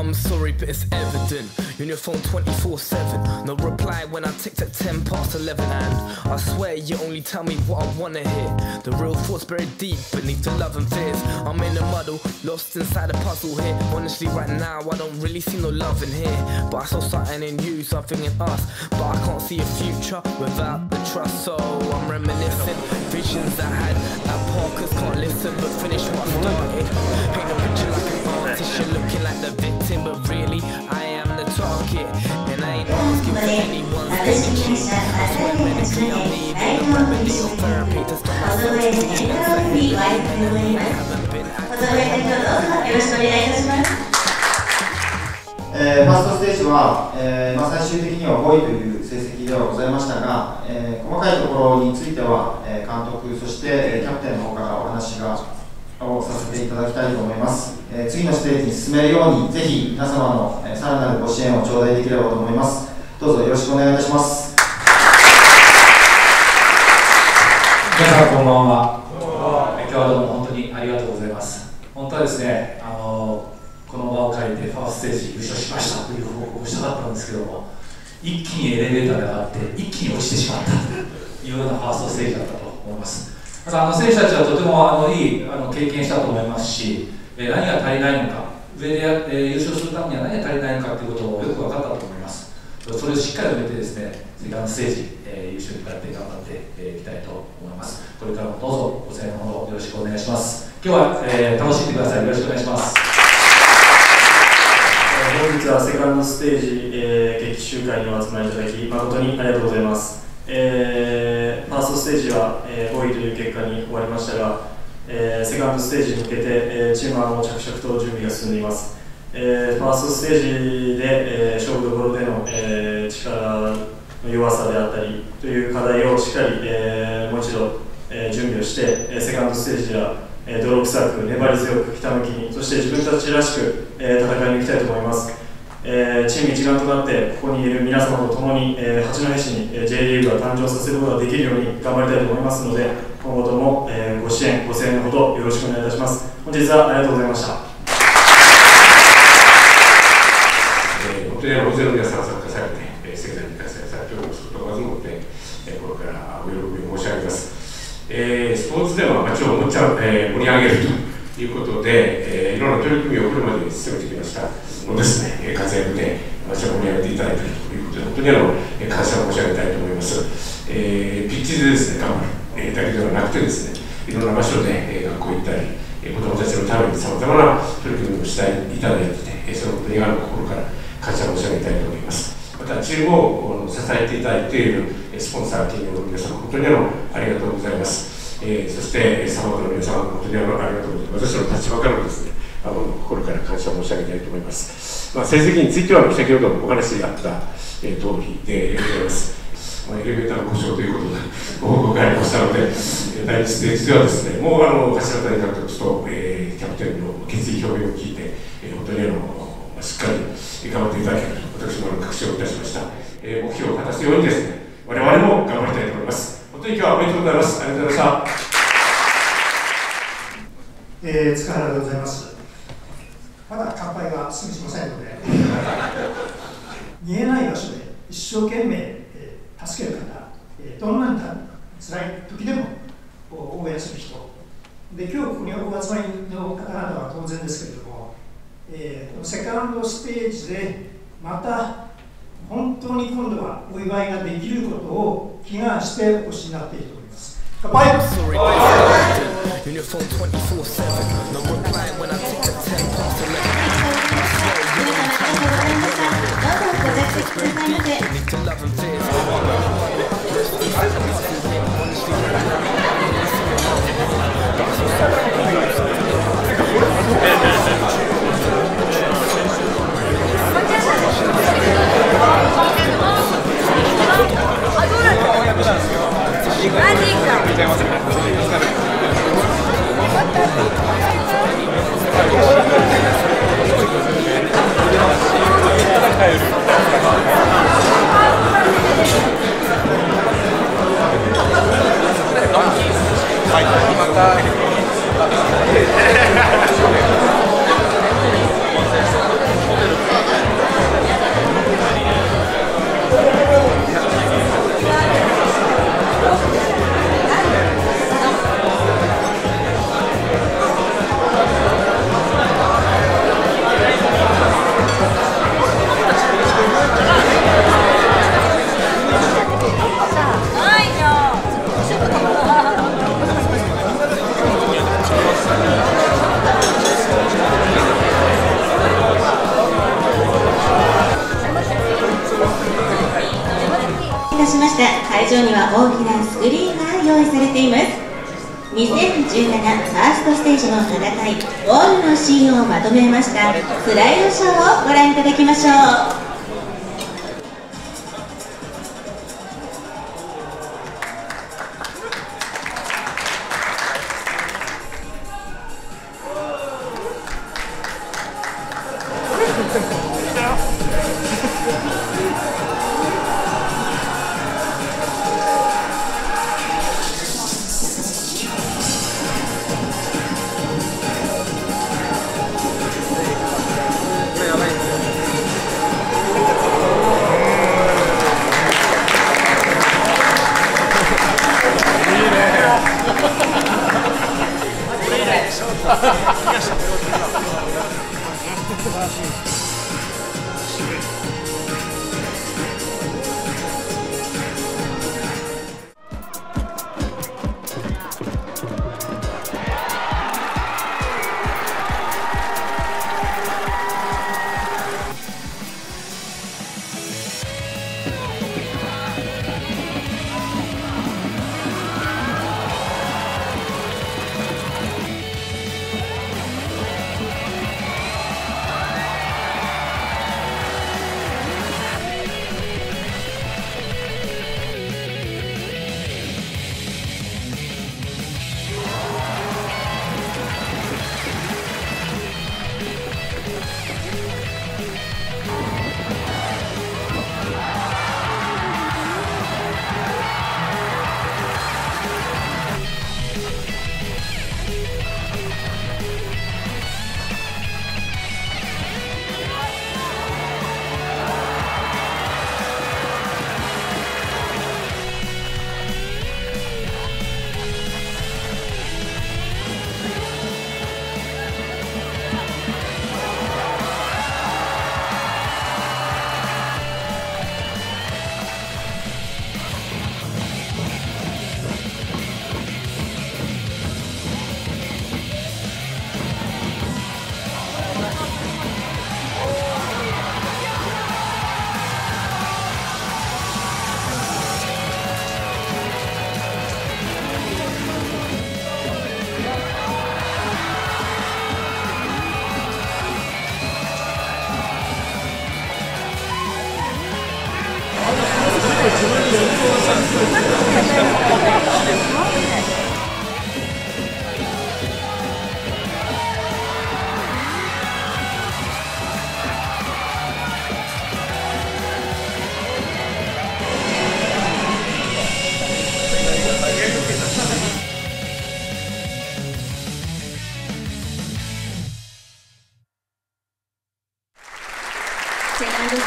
I'm sorry, but it's evident. You're on your phone 24 7. No reply when I text at 10 past 11. And I swear you only tell me what I wanna hear. The real thoughts buried deep beneath the love and fears. I'm in a muddle, lost inside a puzzle here. Honestly, right now, I don't really see no love in here. But I saw something in you, something in us. But I can't see a future without the trust. So I'm reminiscing visions I had at Parkers. Can't listen, but finish what started. Paint a picture like you're looking like the victim. But really, I am the target. And I ain't asking for anyone's energy. I swear medically, I'm needing a remedy or therapy to stop myself from チ feeling の anxiety. I haven't been フォトウェイ会長どうぞよろしくお願いいたします。えーファーストステージは、えーまあ、最終的には5位という成績ではございましたが、えー細かいところについては、えー監督、そして、えーキャプテンの方からお話がをさせていただきたいと思います、えー次のステージに進めるように、ぜひ皆様の、えーさらなるご支援を頂戴できればと思います。どうぞよろしくお願いいたします。皆さんこんばんは。今日はどうも本当にありがとうございます。本当はですね、あのこの場を借りてファーストステージ優勝しましたという報告をしたかったんですけども、一気にエレベーターで上がって一気に落ちてしまったというようなファーストステージだったと思います。またあの選手たちはとてもあのいいあの経験したと思いますし、えー何が足りないのか、上でや、えー優勝するためには何が足りないのかということをよく分かったと思います。それをしっかり埋めてですね、セカンドステージ、えー優勝に向かって頑張ってえーいきたいと思います。これからもどうぞご声援のほどよろしくお願いします。今日は、えー楽しんでください。よろしくお願いします。本日はセカンドステージ、えー劇集会にお集まりいただき誠にありがとうございます、えーステージは、えー5位という結果に終わりましたが、えーセカンドステージに向けて、えーチームはもう着々と準備が進んでいます、えーファーストステージで、えー勝負どころでの、えー力の弱さであったりという課題をしっかり、えーもう一度、えー準備をして、えーセカンドステージではえ泥臭く粘り強くひたむきにそして自分たちらしく、えー戦いに行きたいと思います、えーチーム一丸となってここにいる皆様と共に、えー八戸市にえー J リーグが誕生させることができるように頑張りたいと思いますので今後とも、えーご支援ご声援のほどよろしくお願いいたします。本日はありがとうございました。えー本当に大勢の皆さん参加されて、えー、盛大に開催されておりますことをまずもって、えー、これからお喜び申し上げます、えースポーツでは街をもっちゃ、えー盛り上げると。いうことで、えーいろんな取り組みをこれまでに進めてきましたのですね、活躍で街を盛り上げていただいているということで本当にあの、感謝を申し上げたいと思います、えーピッチでですね頑張る、えーだけではなくてですねいろんな場所で、えー学校行ったりえー子どもたちのためにさまざまな取り組みをしたいいただいてて、えーそのことにある心から感謝を申し上げたいと思います。また、チームを支えていただいているスポンサー企業の皆様、本当にあのありがとうございます。えーそして、さまざまな皆様、本当にあのありがとうございます。私の立場からもですね、あの心から感謝申し上げたいと思います。まあ、成績については、先ほどお話にあった、えー通りでございます。まあエレベーターの故障ということで ご報告がありましたので、えー第1ステージではですね、もうあの柱谷監督と、えーキャプテンの決意表明を聞いて、えー本当にあのしっかり頑張っていただけると私も確信をいたしました、えー目標を果たすようにですね、我々も頑張りたいと。今日はおめでとうございます。ありがとうございました。えー、塚原でございます。まだ乾杯がすぐしませんので、見えない場所で一生懸命、えー助ける方、えーどんなに辛い時でも応援する人、で今日ここにお集まりの方々は当然ですけれども、えーこのセカンドステージでまた本当に今度はお祝いができることを祈願しておしなっていると思います。乾杯おはよどうぞご着くださいませ。está 2017ファーストステージの戦いオールのシーンをまとめました。スライドショーをご覧いただきましょう。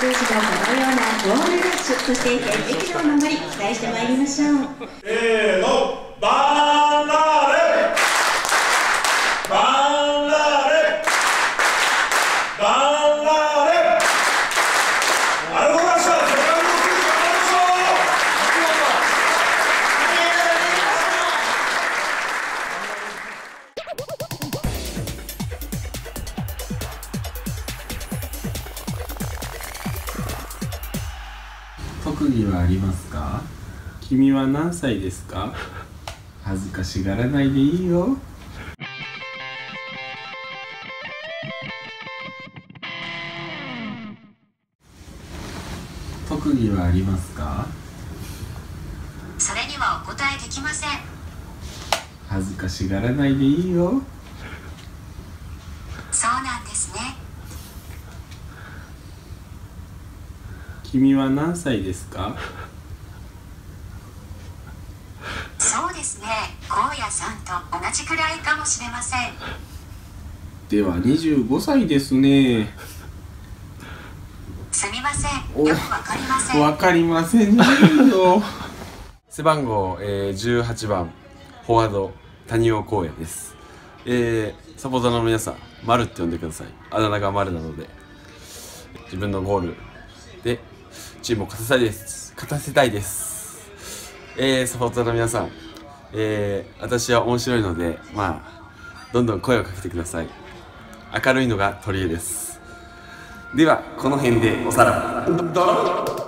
セカそして鉄壁の守り期待してまいりましょう。せーのバンは何歳ですか？恥ずかしがらないでいいよ。特技はありますか？それにはお答えできません。恥ずかしがらないでいいよ。そうなんですね。君は何歳ですかそうですね荒野さんと同じくらいかもしれません。では25歳ですね。すみません。およくわかりません。わかりませんじゃないよ背番号、えー、18番フォワード谷尾光也です、えー、サポーターの皆さん丸って呼んでください。あだ名が丸なので自分のゴールでチームを勝たせたいです。勝たせたいです。えー、サポーターの皆さんえー、私は面白いのでまあどんどん声をかけてください。明るいのが取り柄です。ではこの辺でおさらば